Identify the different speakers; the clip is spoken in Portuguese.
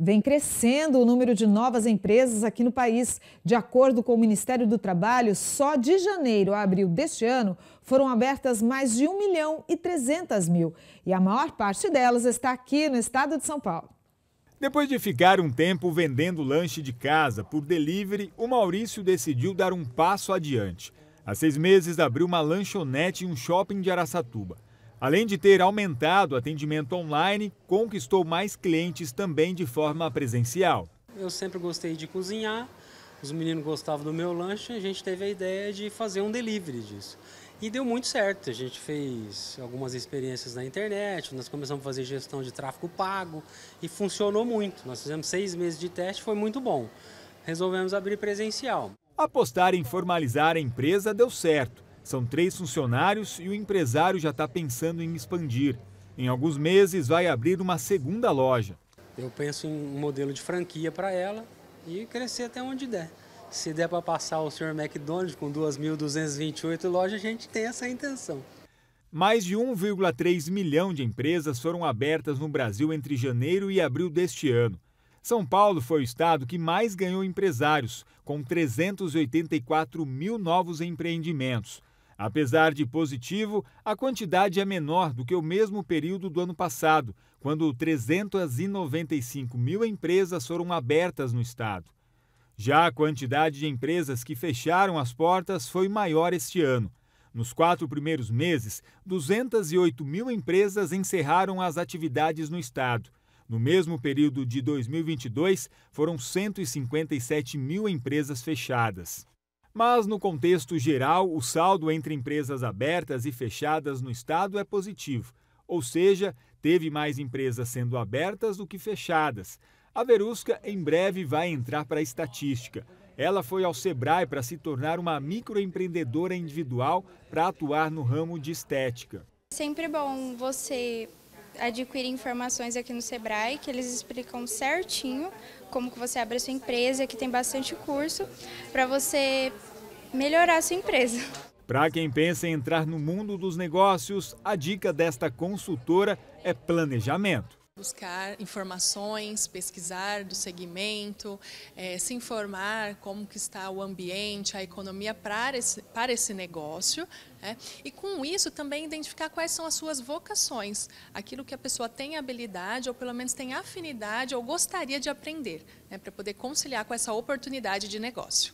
Speaker 1: Vem crescendo o número de novas empresas aqui no país. De acordo com o Ministério do Trabalho, só de janeiro a abril deste ano foram abertas mais de 1 milhão e 300 mil. E a maior parte delas está aqui no estado de São Paulo.
Speaker 2: Depois de ficar um tempo vendendo lanche de casa por delivery, o Maurício decidiu dar um passo adiante. Há seis meses abriu uma lanchonete em um shopping de Araçatuba. Além de ter aumentado o atendimento online, conquistou mais clientes também de forma presencial.
Speaker 3: Eu sempre gostei de cozinhar, os meninos gostavam do meu lanche, a gente teve a ideia de fazer um delivery disso. E deu muito certo, a gente fez algumas experiências na internet, nós começamos a fazer gestão de tráfego pago e funcionou muito. Nós fizemos seis meses de teste, foi muito bom. Resolvemos abrir presencial.
Speaker 2: Apostar em formalizar a empresa deu certo. São três funcionários e o empresário já está pensando em expandir. Em alguns meses vai abrir uma segunda loja.
Speaker 3: Eu penso em um modelo de franquia para ela e crescer até onde der. Se der para passar o Sr. McDonald's com 2.228 lojas, a gente tem essa intenção.
Speaker 2: Mais de 1,3 milhão de empresas foram abertas no Brasil entre janeiro e abril deste ano. São Paulo foi o estado que mais ganhou empresários, com 384 mil novos empreendimentos. Apesar de positivo, a quantidade é menor do que o mesmo período do ano passado, quando 395 mil empresas foram abertas no estado. Já a quantidade de empresas que fecharam as portas foi maior este ano. Nos quatro primeiros meses, 208 mil empresas encerraram as atividades no estado. No mesmo período de 2022, foram 157 mil empresas fechadas. Mas, no contexto geral, o saldo entre empresas abertas e fechadas no estado é positivo, ou seja, teve mais empresas sendo abertas do que fechadas. A Verusca em breve vai entrar para a estatística. Ela foi ao Sebrae para se tornar uma microempreendedora individual para atuar no ramo de estética.
Speaker 4: Sempre bom você adquirir informações aqui no Sebrae, que eles explicam certinho como que você abre a sua empresa, que tem bastante curso para você melhorar a sua empresa.
Speaker 2: Para quem pensa em entrar no mundo dos negócios, a dica desta consultora é planejamento
Speaker 5: buscar informações, pesquisar do segmento, é, se informar como que está o ambiente, a economia para esse, para esse negócio, né? e com isso também identificar quais são as suas vocações, aquilo que a pessoa tem habilidade ou pelo menos tem afinidade ou gostaria de aprender, né? para poder conciliar com essa oportunidade de negócio.